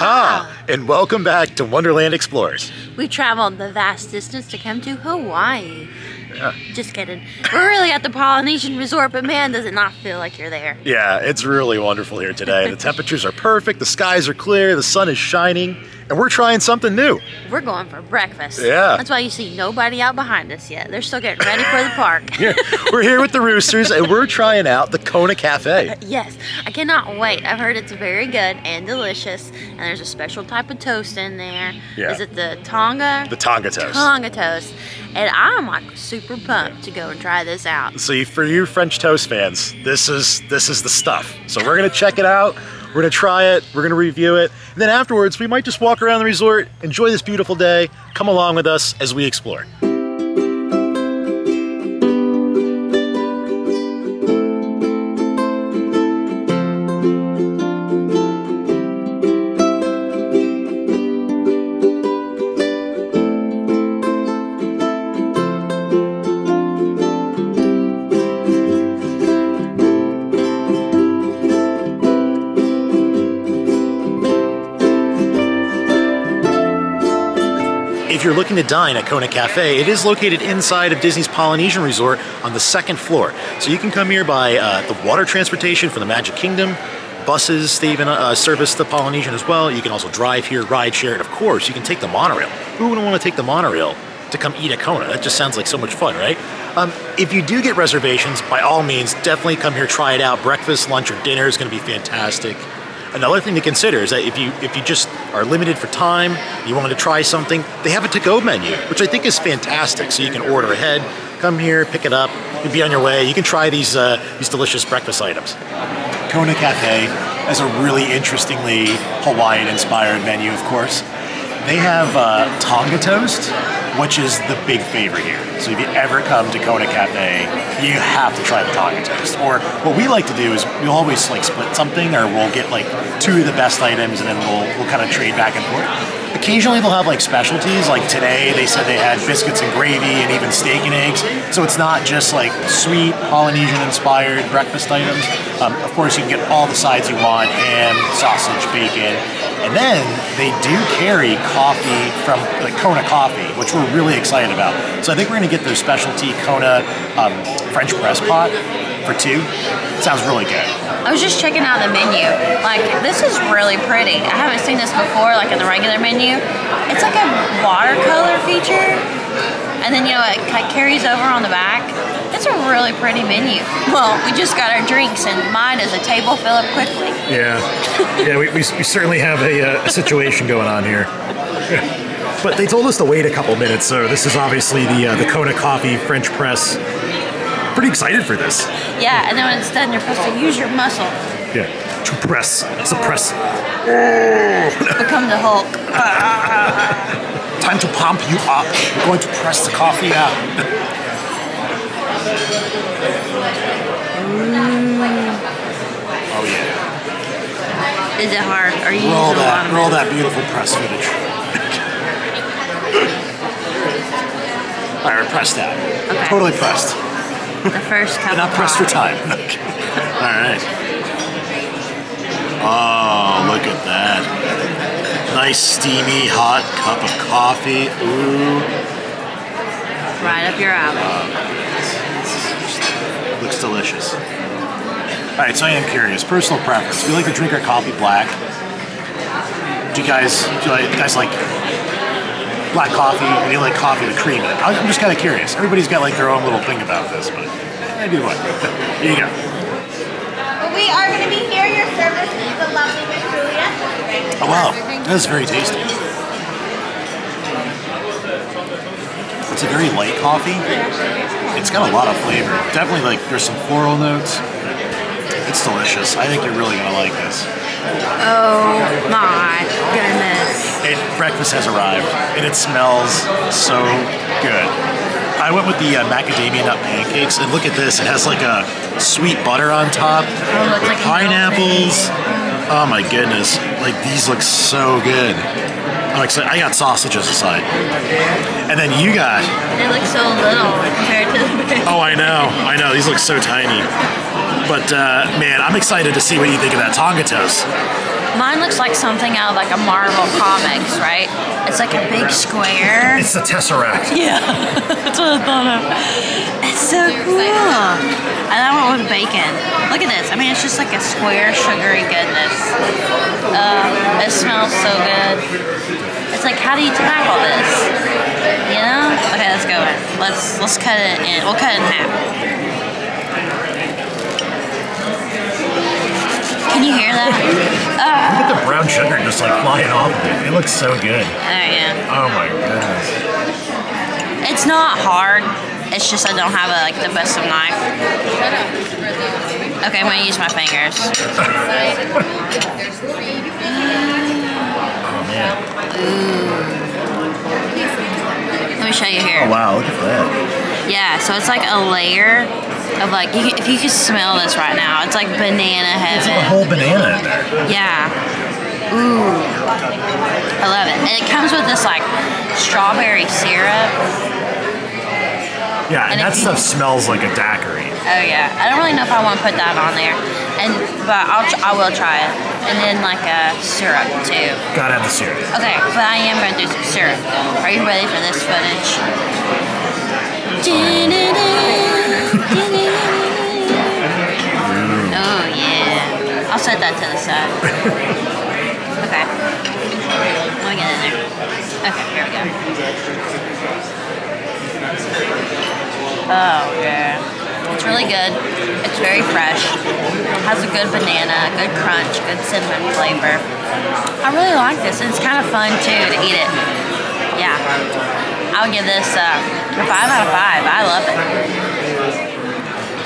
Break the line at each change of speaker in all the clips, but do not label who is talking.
Aloha! And welcome back to Wonderland Explorers.
We traveled the vast distance to come to Hawaii.
Yeah.
Just kidding. We're really at the Polynesian Resort, but man, does it not feel like you're there.
Yeah, it's really wonderful here today. The temperatures are perfect, the skies are clear, the sun is shining, and we're trying something new.
We're going for breakfast.
Yeah.
That's why you see nobody out behind us yet. They're still getting ready for the park. yeah.
we're here with the Roosters, and we're trying out the Kona Cafe.
Yes, I cannot wait. I've heard it's very good and delicious, and there's a special type of toast in there.
Yeah.
Is it the Tonga?
The Tonga Toast.
Tonga toast. And I'm like super pumped to go and try this out.
See, for you French toast fans, this is this is the stuff. So we're gonna check it out. We're gonna try it. We're gonna review it, and then afterwards we might just walk around the resort, enjoy this beautiful day. Come along with us as we explore. If you're looking to dine at Kona Cafe, it is located inside of Disney's Polynesian Resort on the second floor. So you can come here by uh, the water transportation from the Magic Kingdom. Buses, they even uh, service the Polynesian as well. You can also drive here, ride share, and of course, you can take the monorail. Who wouldn't want to take the monorail to come eat at Kona? That just sounds like so much fun, right? Um, if you do get reservations, by all means, definitely come here, try it out. Breakfast, lunch, or dinner is going to be fantastic. Another thing to consider is that if you if you just are limited for time, you want to try something, they have a to-go menu, which I think is fantastic. So you can order ahead, come here, pick it up, and be on your way. You can try these uh, these delicious breakfast items. Kona Cafe has a really interestingly Hawaiian-inspired menu, of course. They have uh, Tonga toast, which is the big favorite here. So if you ever come to Kona Cafe, you have to try the Tonga toast. Or what we like to do is we'll always like split something, or we'll get like two of the best items, and then we'll we'll kind of trade back and forth. Occasionally they'll have like specialties. Like today, they said they had biscuits and gravy and even steak and eggs. So it's not just like sweet Polynesian-inspired breakfast items. Um, of course, you can get all the sides you want: ham, sausage, bacon. And then they do carry coffee from like Kona Coffee, which we're really excited about. So I think we're going to get their specialty Kona um, French press pot for two. sounds really good.
I was just checking out the menu. Like, this is really pretty. I haven't seen this before, like in the regular menu. It's like a watercolor feature, and then, you know, it carries over on the back. It's a really pretty menu. Well, we just got our drinks, and mine is a table fill up quickly.
Yeah, yeah, we, we, we certainly have a, uh, a situation going on here. but they told us to wait a couple minutes, so this is obviously the uh, the Kona Coffee French press. Pretty excited for this.
Yeah, and then when it's done, you're supposed to use your muscle.
Yeah, to press, suppress.
Become the Hulk.
Time to pump you up. We're going to press the coffee out. Oh yeah.
Is it hard? Are you
Roll that, roll that beautiful press footage. All right, pressed out.
Okay.
Totally pressed.
The first cup
Not pressed for time. All right. Oh, look at that. Nice steamy hot cup of coffee. Ooh,
Right up your alley.
looks delicious. All right, so I am curious. Personal preference. Do you like to drink our coffee black? Do you guys, do you like, guys like black coffee, or do you like coffee with cream in it? I'm just kind of curious. Everybody's got like their own little thing about this, but I do one. Here you go.
We are going to be here. Your service is the lovely Miss Julia.
Oh wow, that is very tasty. It's a very light coffee. It's got a lot of flavor. Definitely like there's some floral notes. It's delicious. I think you're really gonna like this.
Oh my goodness.
It, breakfast has arrived, and it smells so good. I went with the uh, macadamia nut pancakes, and look at this. It has like a sweet butter on top,
Oh, it's like
pineapples. Oh my goodness! Like these look so good. I'm excited. I got sausages aside, and then you got.
They look so little compared to the big.
Oh, I know, I know. These look so tiny. But uh, man, I'm excited to see what you think of that Tonga toast.
Mine looks like something out of like a Marvel comics, right? It's like a big square.
It's the Tesseract.
Yeah, that's what I thought of. It's so cool. And I went with bacon. Look at this. I mean, it's just like a square, sugary goodness. Uh, it smells so good. It's like, how do you tackle this? You know? Okay, let's go. Let's let's cut it in. We'll cut it in half. Can you hear that? Uh,
Look at the brown sugar just like flying off of it. It looks so good.
oh yeah.
Oh my goodness.
It's not hard. It's just I don't have a, like the best of knife. Okay, I'm gonna use my fingers. Let me show you here.
Oh wow, look at that.
Yeah, so it's like a layer of like you can, if you can smell this right now, it's like banana heaven.
It's like a whole banana in there.
Yeah. Ooh. I love it. And it comes with this like strawberry syrup.
Yeah,
And
and, that stuff smells like a daiquiri.
Oh yeah. I don't really know if I want to put that on there. And but I'll tr- I will try it. And then like a syrup too.
Gotta have the syrup.
Okay, but I am going to do some syrup. Are you ready for this footage? Oh yeah. I'll set that to the side. Okay. Let me get in there. Okay, here we go. Oh yeah. It's really good. It's very fresh. Has a good banana, good crunch, good cinnamon flavor. I really like this, it's kind of fun too to eat it. Yeah, I would give this uh, a five out of five. I love it.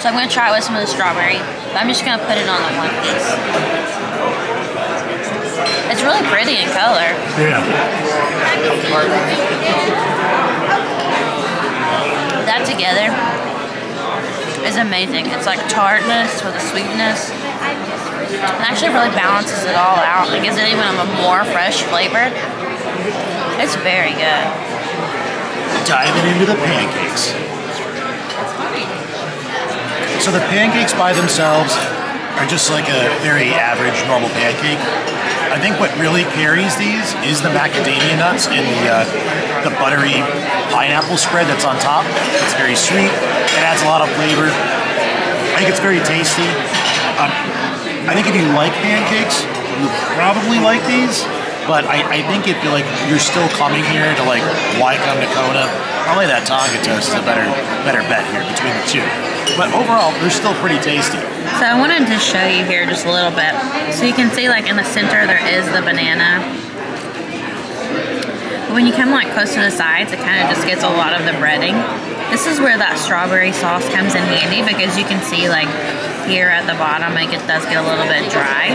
So I'm gonna try it with some of the strawberry, but I'm just gonna put it on the one piece. It's really pretty in color.
Yeah.
That together is amazing. It's like tartness with a sweetness. It actually really balances it all out. It gives it even a more fresh flavor. It's very good.
Diving into the pancakes. So the pancakes by themselves are just like a very average normal pancake. I think what really carries these is the macadamia nuts and the uh, the buttery pineapple spread that's on top. It's very sweet. It adds a lot of flavor. I think it's very tasty. Um, I think if you like pancakes, you probably like these. But I, I think if you're like you're still coming here to like why come to Kona, probably that Tonga toast is a better better bet here between the two. But overall, they're still pretty tasty.
So I wanted to show you here just a little bit. So you can see like in the center there is the banana. But when you come like close to the sides, it kind of just gets a lot of the breading. This is where that strawberry sauce comes in handy because you can see like here at the bottom it does get a little bit dry.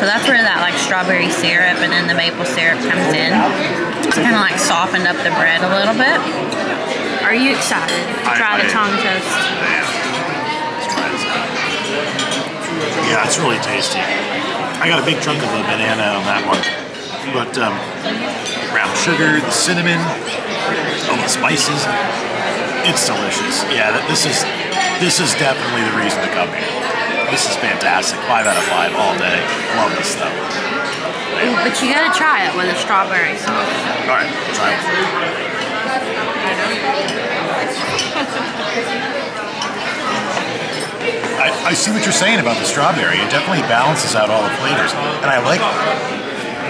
So that's where that like strawberry syrup and then the maple syrup comes in. It's kind of like softened up the bread a little bit. Are you excited to
I-
try the Tonga toast?
Let's try this out. Yeah, it's really tasty. I got a big chunk of the banana on that one. But um, brown sugar, the cinnamon, all the spices. It's delicious. Yeah, this is this is definitely the reason to come here. This is fantastic. Five out of five all day. Love this stuff.
But you gotta try it with a strawberry sauce.
All right, try it. I, I see what you're saying about the strawberry. It definitely balances out all the flavors, and I like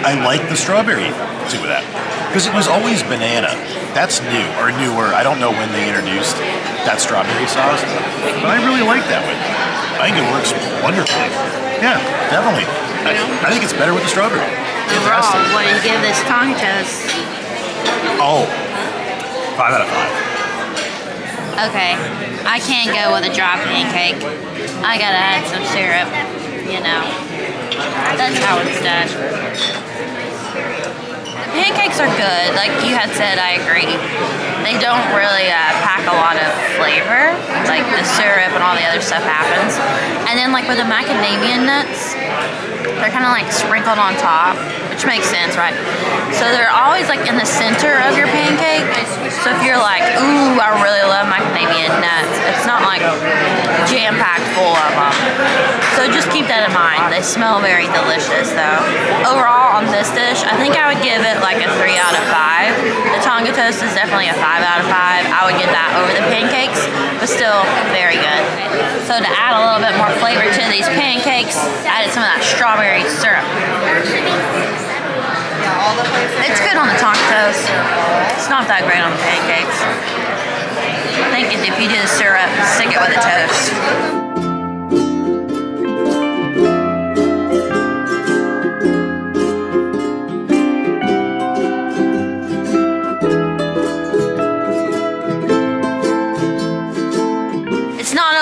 I like the strawberry to that because it was always banana. That's new or newer. I don't know when they introduced that strawberry sauce, but I really like that one. I think it works wonderfully. Yeah, definitely. I, I think it's better with the strawberry.
Overall, what do you give this Tonga toast?
Oh, five out of five.
Okay, I can't go with a dry pancake. I gotta add some syrup, you know. That's how it's done. Pancakes are good, like you had said, I agree. They don't really uh, pack a lot of flavor, like the syrup and all the other stuff happens. And then like with the macadamia nuts, they're kind of like sprinkled on top, which makes sense, right? So they're always like in the center of your pancake. So if you're like, ooh, I really love macadamia nuts, it's not like jam packed full of them. So just keep that in mind. They smell very delicious though. Overall on this dish, I think I would give it like a 3 out of 5. The Tonga toast is definitely a 5 out of 5. I would get that over the pancakes, but still very good. So to add a little bit more flavor to these pancakes, added some of that strawberry syrup. It's good on the Tonga toast. It's not that great on the pancakes. I think if you do the syrup, stick it with the toast.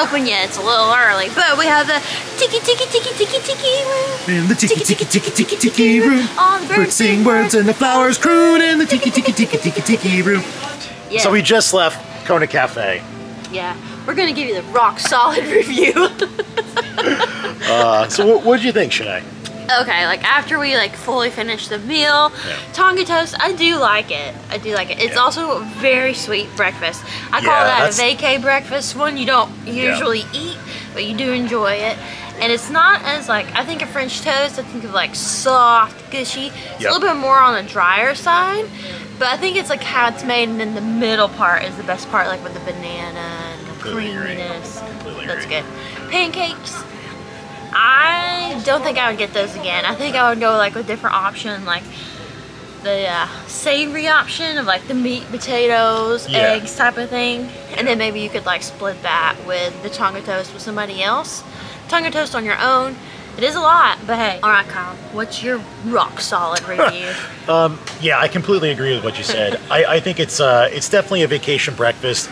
Open yet, it's a little early, but we have the tiki tiki tiki tiki tiki room.
In the tiki tiki tiki tiki tiki room.
On the birds
sing words and the flowers croon in the tiki tiki tiki tiki tiki room.
Yeah.
So we just left Kona Cafe.
yeah, we're gonna give you the rock solid review.
Uh, so what what did you think, Shanae?
Okay, like after we like fully finish the meal,
Yeah.
Tonga toast, I do like it. I do like it. It's
Yeah.
also a very sweet breakfast. I call
Yeah,
that
that's-
a vacay breakfast, one you don't usually eat, but you do enjoy it. And it's not as like I think of French toast. I think of like soft, gushy. It's
Yep.
a little bit more on the drier side, but I think it's like how it's made, and then the middle part is the best part, like with the banana and the creaminess. That's good. Pancakes. I don't think I would get those again. I think I would go like a different option, like the uh, savory option of like the meat, potatoes,
Yeah.
eggs type of thing, and then maybe you could like split that with the tonga toast with somebody else. Tonga toast on your own. It is a lot, but hey. All right, Kyle. What's your rock solid review?
Yeah, I completely agree with what you said. I, I think it's uh, it's definitely a vacation breakfast.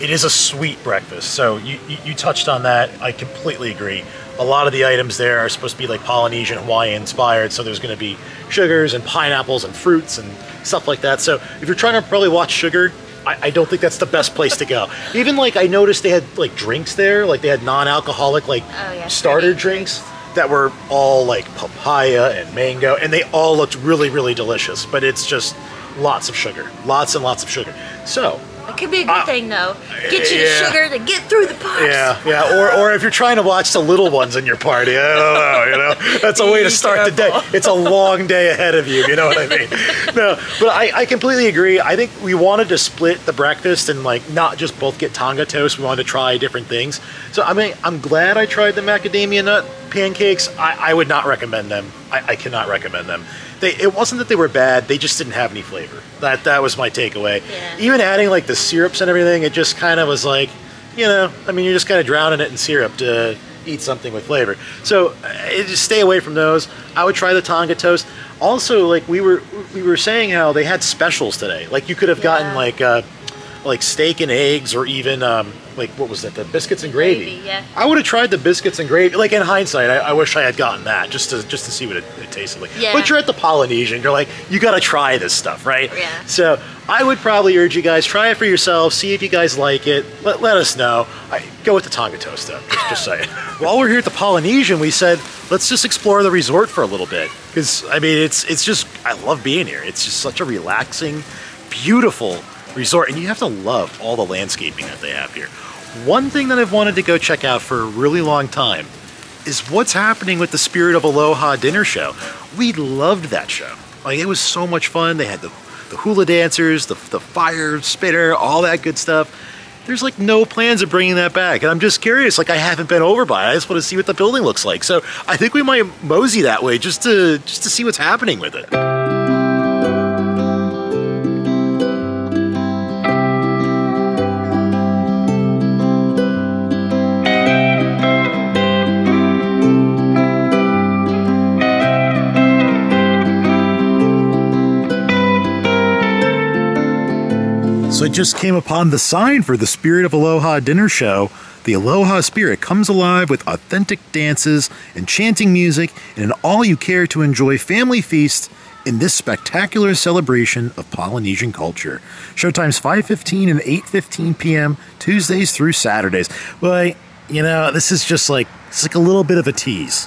It is a sweet breakfast. So you, you, you touched on that. I completely agree. A lot of the items there are supposed to be like Polynesian, Hawaiian inspired. So there's going to be sugars and pineapples and fruits and stuff like that. So if you're trying to probably watch sugar, I, I don't think that's the best place to go. Even like I noticed they had like drinks there, like they had non-alcoholic like
Oh, yeah,
starter
fruity
drinks that were all like papaya and mango, and they all looked really, really delicious. But it's just lots of sugar, lots and lots of sugar. So,
it could be a good
Uh,
thing though. Get you the sugar to get through the parts.
yeah, yeah. Or, or if you're trying to watch the little ones in your party, I don't know, you know, that's a way to start the day. It's a long day ahead of you. You know what I mean? No, but I, I completely agree. I think we wanted to split the breakfast and like not just both get Tonga toast. We wanted to try different things. So I mean, I'm glad I tried the macadamia nut pancakes. I, I would not recommend them. I, I cannot recommend them. They, it wasn't that they were bad. They just didn't have any flavor. That that was my takeaway.
Yeah.
Even adding like the syrups and everything, it just kind of was like, you know, I mean, you're just kind of drowning it in syrup to eat something with flavor. So uh, just stay away from those. I would try the Tonga toast. Also, like we were we were saying how they had specials today. Like you could have gotten like uh, like steak and eggs, or even um, like what was that? The biscuits and gravy.
Gravy, yeah.
I would have tried the biscuits and gravy. Like in hindsight, I, I wish I had gotten that just to just to see what it, it tasted like.
Yeah.
But you're at the Polynesian. You're like, you got to try this stuff, right?
Yeah.
So I would probably urge you guys try it for yourselves. See if you guys like it. Let, let us know. I, go with the Tonga toast though. Just, just saying. While we're here at the Polynesian, we said let's just explore the resort for a little bit because I mean it's it's just I love being here. It's just such a relaxing, beautiful resort, and you have to love all the landscaping that they have here. One thing that I've wanted to go check out for a really long time is what's happening with the Spirit of Aloha dinner show. We loved that show. Like it was so much fun. They had the, the hula dancers, the, the fire spinner, all that good stuff. There's like no plans of bringing that back, and I'm just curious. Like I haven't been over by. I just want to see what the building looks like. So I think we might mosey that way just to just to see what's happening with it. So I just came upon the sign for the Spirit of Aloha dinner show. The Aloha Spirit comes alive with authentic dances, enchanting music, and an all you care to enjoy family feast in this spectacular celebration of Polynesian culture. Showtimes 5:15 and 8:15 p.m. Tuesdays through Saturdays. Well, you know, this is just like it's like a little bit of a tease.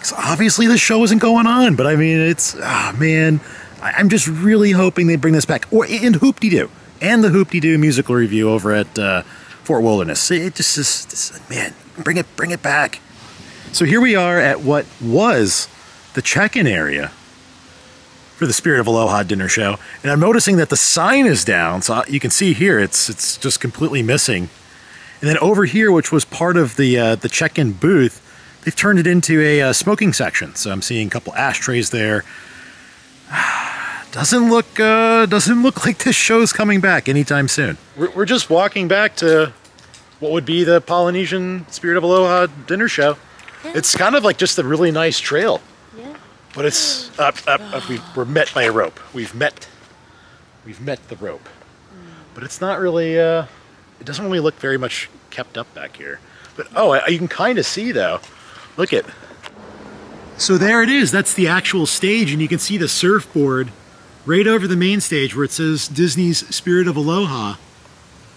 'Cause obviously the show isn't going on, but I mean, it's ah man, I- I'm just really hoping they bring this back. Or and Hoop Doo and the Hoop Doo musical review over at uh, Fort Wilderness. It just is, man, bring it, bring it back. So here we are at what was the check-in area for the Spirit of Aloha dinner show, and I'm noticing that the sign is down. So you can see here, it's it's just completely missing. And then over here, which was part of the uh, the check-in booth, they've turned it into a uh, smoking section. So I'm seeing a couple ashtrays there. Doesn't look uh, doesn't look like this show's coming back anytime soon. We're, we're just walking back to what would be the Polynesian Spirit of Aloha dinner show.
Yeah.
It's kind of like just a really nice trail,
Yeah.
but it's up, up, up. We, we're met by a rope. We've met, we've met the rope, but it's not really. Uh, it doesn't really look very much kept up back here. But oh, I, you can kind of see though. Look at. So there it is. That's the actual stage, and you can see the surfboard right over the main stage where it says Disney's Spirit of Aloha.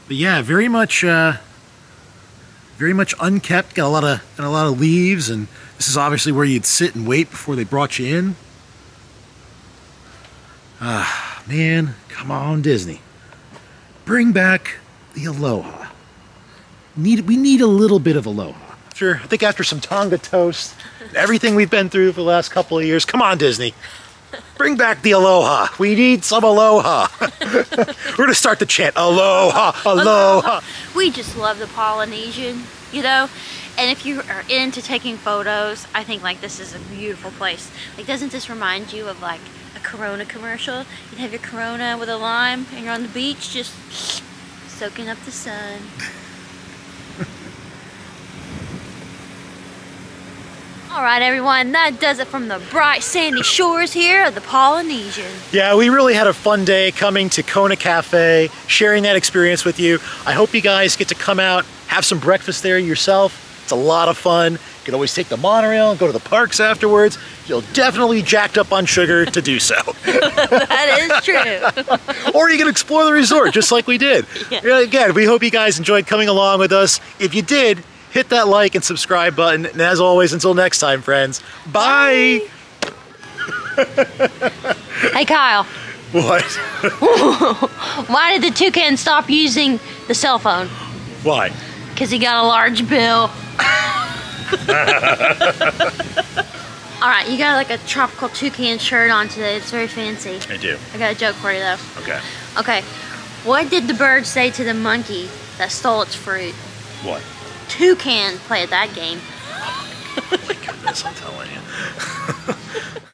But yeah, very much, uh, very much unkept. Got a lot of got a lot of leaves, and this is obviously where you'd sit and wait before they brought you in. Ah, man, come on, Disney, bring back the Aloha. Need we need a little bit of Aloha. Sure, I think after some Tonga toast, everything we've been through for the last couple of years, come on, Disney. Bring back the aloha. We need some aloha. We're gonna start the chant aloha, aloha.
We just love the Polynesian, you know? And if you are into taking photos, I think like this is a beautiful place. Like doesn't this remind you of like a Corona commercial? You'd have your Corona with a lime and you're on the beach just soaking up the sun. All right, everyone, that does it from the bright sandy shores here of the Polynesian.
Yeah, we really had a fun day coming to Kona Cafe, sharing that experience with you. I hope you guys get to come out, have some breakfast there yourself. It's a lot of fun. You can always take the monorail and go to the parks afterwards. You'll definitely jacked up on sugar to do so.
That is true.
or you can explore the resort just like we did.
Yeah.
Again, we hope you guys enjoyed coming along with us. If you did, hit that like and subscribe button. And as always, until next time, friends, bye.
hey, Kyle,
What?
why did the toucan stop using the cell phone?
Why?
Because he got a large bill. All right, you got like a tropical toucan shirt on today. It's very fancy.
I do.
I got a joke for you though.
Okay.
Okay, what did the bird say to the monkey that stole its fruit?
What?
toucan play that game.
oh my goodness, I'm telling you.